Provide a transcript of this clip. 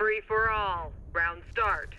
Free for all. Round start.